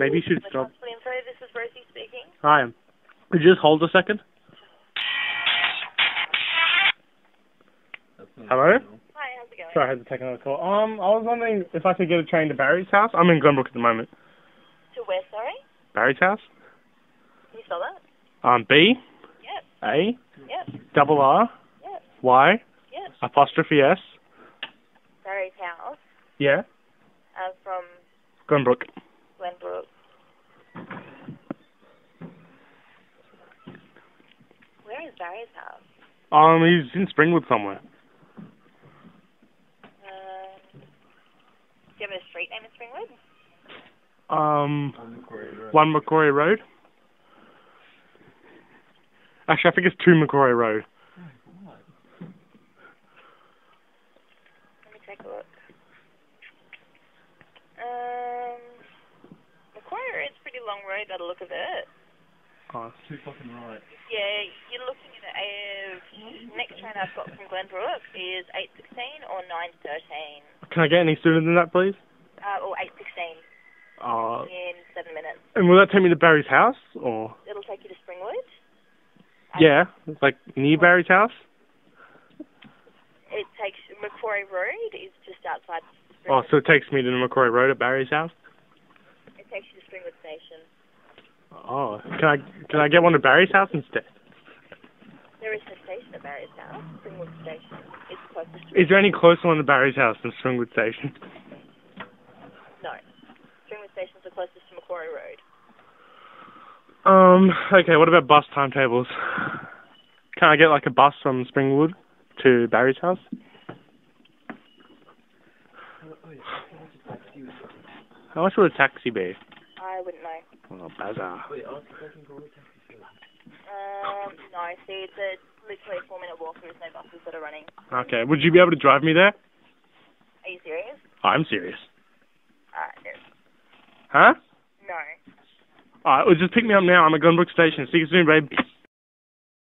Maybe you should The stop. transport this is Rosie speaking. Hi. Could you just hold a second? Hello? Hi, how's it going? Sorry, I had to take another call. Um, I was wondering if I could get a train to Barry's house. I'm in Glenbrook at the moment. To where, sorry? Barry's house? Can you spell that? Um, B Yep, A yep, double R yep, Y yep. apostrophe S. Barry's house. Yeah. Uh, from Glenbrook. Glenbrook. Where is Barry's house? Um, he's in Springwood somewhere. Um, do you have a street name in Springwood? Um, one Macquarie Road. Actually, I think it's two Macquarie Road. Let me take a look. Um, Macquarie Road's a pretty long road by the look of it. Oh. Too fucking right. Yeah, you're looking at a next train I've got from Glenbrook is eight sixteen or nine thirteen. Can I get any sooner than that, please? Uh, or eight sixteen Uh, in seven minutes. and will that take me to Barry's house, or? It'll take you to Springwood. Yeah, like near Barry's house. It takes Macquarie Road is just outside. Oh, so it takes me to the Macquarie Road at Barry's house. It takes you to Springwood Station. Oh, can I can I get one to Barry's house instead? There is a station at Barry's house. Springwood Station is the closest. To Is there any closer one to Barry's house than Springwood Station? No. Springwood Station is the closest to Macquarie Road. Um. Okay. What about bus timetables? Can I get like a bus from Springwood to Barry's house? How much would a taxi be? I wouldn't know. Oh, bizarre. Wait, ask if I can call a taxi service. Um, no. See, it's a literally a four-minute walk. There's no buses that are running. Okay. Would you be able to drive me there? Are you serious? I'm serious. Uh, no. Huh? No. Alright, well just pick me up now. I'm at Glenbrook Station. See you soon, babe.